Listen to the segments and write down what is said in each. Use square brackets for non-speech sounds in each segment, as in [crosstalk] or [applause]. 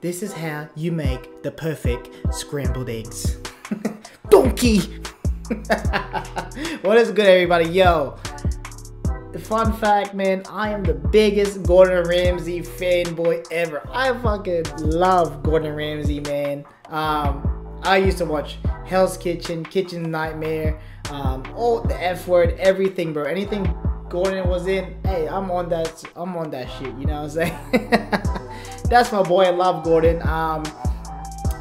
this is how you make the perfect scrambled eggs. [laughs] Donkey! [laughs] what is good, everybody? Yo, the fun fact, man, I am the biggest Gordon Ramsay fanboy ever. I fucking love Gordon Ramsay, man. Um, I used to watch Hell's Kitchen, Kitchen Nightmare, um, all the F word, everything, bro. Anything Gordon was in, hey, I'm on that. I'm on that shit. You know what I'm saying? [laughs] That's my boy. I love Gordon. Um,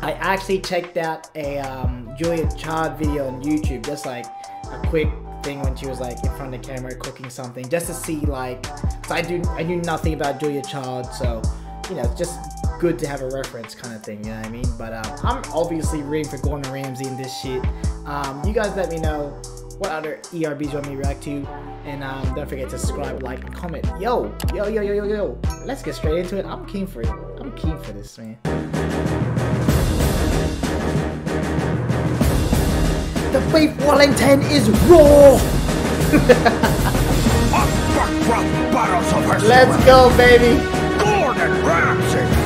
I actually checked out a um, Julia Child video on YouTube, just like a quick thing when she was like in front of the camera cooking something, just to see like. So I do. I knew nothing about Julia Child, so you know, it's just good to have a reference kind of thing. You know what I mean? But um, I'm obviously rooting for Gordon Ramsay in this shit. Um, you guys let me know what other ERBs you want me to react to. And um, don't forget to subscribe, like, and comment. Yo, yo, yo, yo, yo, yo. Let's get straight into it. I'm keen for it. I'm keen for this, man. The Faith Wellington is raw! [laughs] Let's go, baby! Gordon [laughs] Ramsay!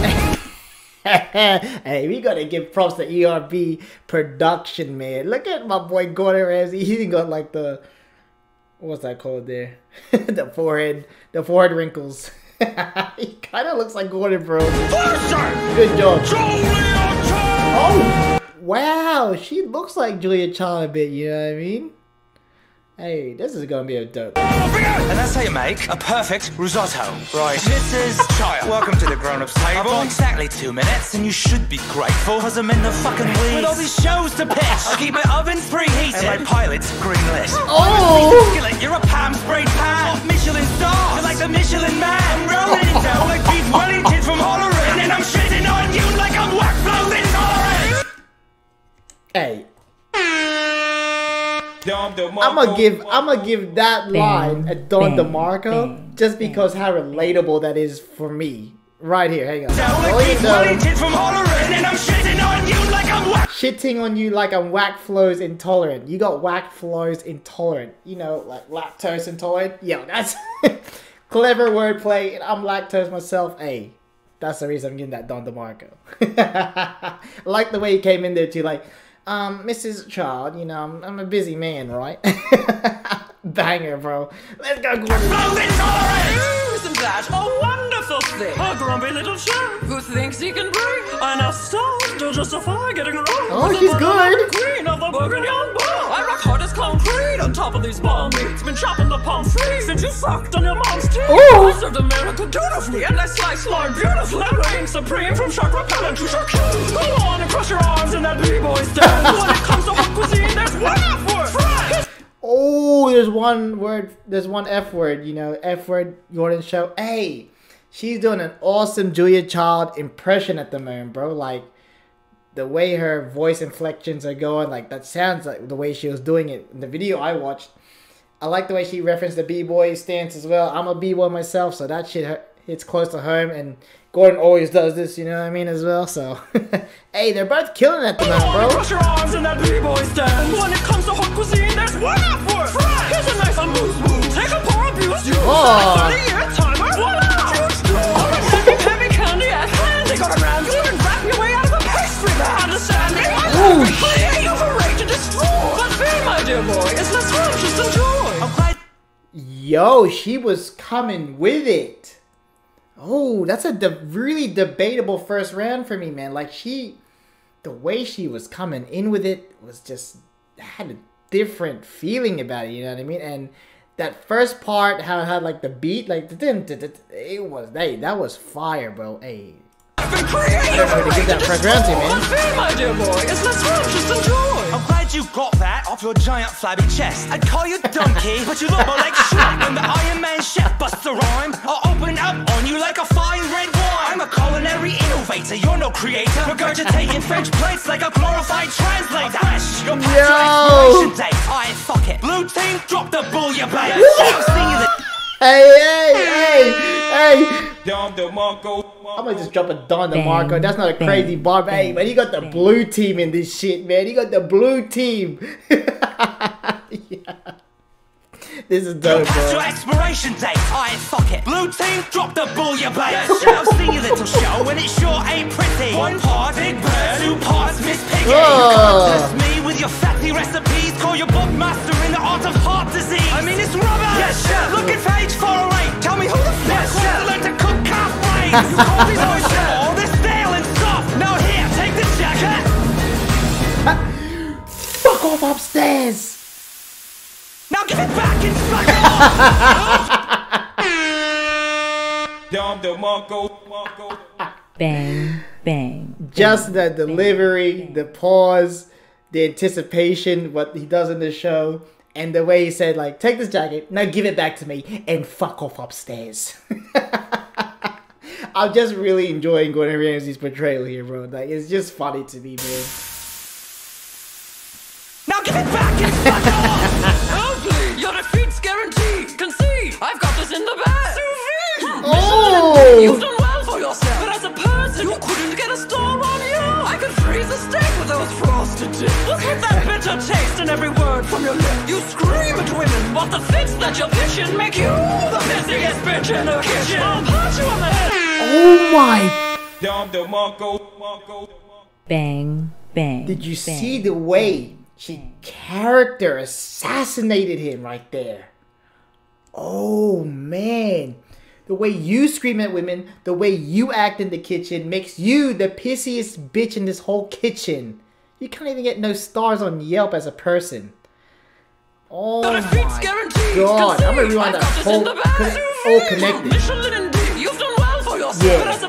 hey, we gotta give props to ERB production, man. Look at my boy Gordon Ramsay. He got like the what's that called there? [laughs] the forehead, the forehead wrinkles. [laughs] he kind of looks like Gordon, bro. Good job. Oh, wow. She looks like Julia Child a bit. You know what I mean? Hey, this is gonna be a dope. And that's how you make a perfect risotto. Right. Mrs. Child, welcome to the grown-ups table. I've got exactly two minutes, and you should be grateful, cause I'm in the fucking lead. With all these shows to pitch, I keep my ovens preheated, and my pilot's greenlit. Oh! Skillet, you're a Pam sprayed pan. Top Michelin star, you're like the Michelin I'm gonna give I'm gonna give that line a Don bang, DeMarco bang, just because how relatable that is for me. Right here, hang on. Down Oh, like you Pete know. Wellington from Hollering, and I'm shitting on you like I'm wax. Shitting on you like I'm whack flows intolerant. You got whack flows intolerant. You know, like lactose intolerant. Yo, that's [laughs] clever wordplay. I'm lactose myself. Hey, that's the reason I'm getting that Don DeMarco. [laughs] Like the way he came in there too. Like, um, Mrs. Child, you know, I'm, I'm a busy man, right? [laughs] Banger, bro. Let's go, Gordon. Flows intolerant. Isn't that a wonderful thing? A grumpy little who thinks he can bring enough stuff to justify getting wrong. Oh, good. Queen of the Ball. I rock hard as concrete on top of these bomb meats. Been chopping the palm trees since you sucked on your mom's teeth. Ooh. I served America dutifully and I slice lard beautifully. I reign supreme from shock repellent to shock Go on and crush your arms in that [laughs] Oh, there's one word, there's one F word, you know, F word Gordon show. Hey, she's doing an awesome Julia Child impression at the moment, bro. Like the way her voice inflections are going, like that sounds like the way she was doing it in the video I watched. I like the way she referenced the b-boy stance as well. I'm a b-boy myself, so that shit hu- hits close to home. And Gordon always does this, you know what I mean, as well. So, [laughs] hey, they're both killing it at the Go on and moment, bro. crush your arms in that b-boy stand. When it comes to hot cuisine, there's one F word. Fries. Here's a nice amuse bouche. Take a pour, abuse you. Oh. Like 30 year timer. Voila. Juice draw. All right, heavy, heavy candy at hand. They got around you and rap your way out of a pastry bag. Understanding? Ooh. Create a rage to destroy. But fear, my dear boy, is less scrumptious than joy. I'm glad Yo, she was coming with it. Oh, that's a de- really debatable first round for me, man. Like she, the way she was coming in with it was just had a different feeling about it. You know what I mean? And that first part, how it had like the beat, like it was, hey, that was fire, bro. Hey, Been creating I don't know a where to rage get that to first destroy. round to, man. But fear, my dear boy, is less scrumptious than joy. I'm glad you got that off your giant flabby chest. I'd call you donkey, [laughs] but you look more like Shrek. When the Iron Man chef busts a rhyme, creator. Regurgitating French plates like a glorified translator. Fresh, your Yo. expiration date. Alright, fuck it. Blue team, drop the bouillabaisse. I'm singing the hey, hey, hey, hey. I'm gonna just drop a Don DeMarco. That's not a crazy bang, bar, but hey, man, you got the bang. blue team in this shit, man. You got the blue team. [laughs] yeah. this is dope, Past your bro. expiration date. Alright, fuck it. Blue team, drop the bouillabaisse. Yeah, show, see your little show, and it sure ain't pretty. One part, Big Bird, two parts, Miss Piggy. You Oh. can't me with your fatty recipes. Call your book master in the art of heart disease. I mean, it's rubber. Yes, chef. Look at page 408. Tell me who the fuck Yes, wants to learn to cook calf brains. [laughs] You call these boys Oh, they're stale and soft. Now here, take the jacket. Fuck off upstairs. Now give it back and fuck off. Dom DeMarco, Marco. Bang, bang. Just the delivery, the pause, the anticipation, what he does in the show, and the way he said, like, take this jacket, now give it back to me, and fuck off upstairs. [laughs] I'm just really enjoying Gordon Ramsay's portrayal here, bro. Like, it's just funny to me, man. Now give it back and fuck off. Ugly, your defeat's guaranteed. Concede, I've got this in the bag. Oh! You couldn't get a store on you. I could freeze a steak with those frosted tips. Look at that bitter taste in every word from your lips. You scream at women, but the fits that you're pitching make you the busiest bitch in the kitchen. I'll punch you on the head. Oh my Dom DeMarco, Marco. Bang, bang. Did you bang. see the way she character assassinated him right there? Oh man. The way you scream at women, the way you act in the kitchen makes you the pissiest bitch in this whole kitchen. You can't even get no stars on Yelp as a person. Oh my god. I'm gonna rewind that whole the bag. cause it's all connected. Michelin indeed, you've done well for yourself. Yeah.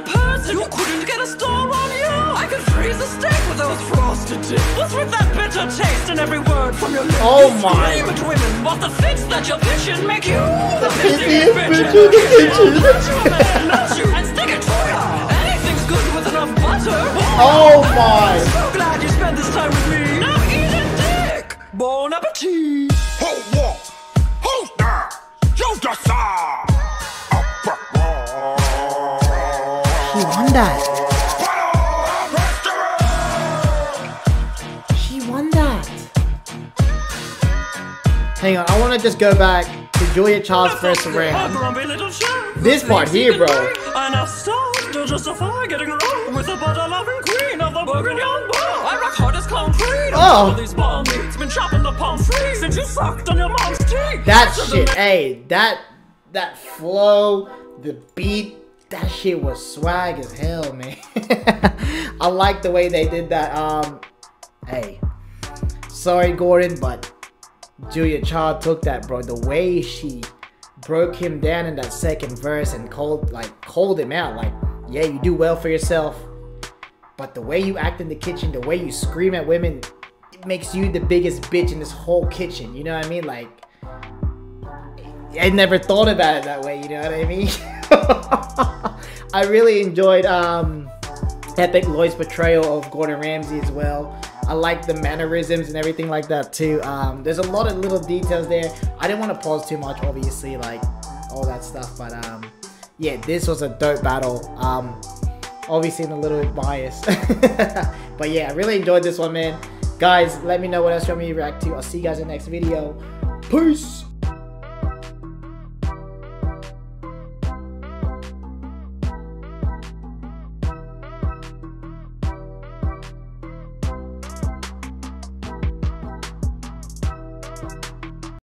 Those frosted tips. What's with that bitter taste in every word from your lips? Oh you my. scream at women, but the fits that you're pitching make you the busiest bitch bitch in the kitchen. I'll punch you on the head, not you, and stick it to ya. Anything's good with enough butter. Oh my So glad you spent this time with me. Now eat a dick. Bon appetit. Hold walk, hold down, you just saw. She won that. Hang on, I want to just go back to Julia Child's first round. This part here, bro. I now start to justify getting wrong with the butter loving queen of the Bourguignon bar. I rock hard as Clown Creed. Oh. These ball meats been chopping the palm free since you sucked on your mom's teeth. That shit, hey, that that flow, the beat, that shit was swag as hell, man. [laughs] I like the way they did that. Um, hey, sorry, Gordon, but Julia Child took that, bro. The way she broke him down in that second verse and called like called him out, like, yeah, you do well for yourself, but the way you act in the kitchen, the way you scream at women, it makes you the biggest bitch in this whole kitchen. You know what I mean? Like. I never thought about it that way, you know what I mean? [laughs] I really enjoyed um, Epic Lloyd's portrayal of Gordon Ramsay as well. I like the mannerisms and everything like that too. Um, there's a lot of little details there. I didn't want to pause too much, obviously, like all that stuff, but um, yeah, this was a dope battle. Um, obviously, I'm a little bit biased, [laughs] but yeah, I really enjoyed this one, man. Guys, let me know what else you want me to react to. I'll see you guys in the next video. Peace.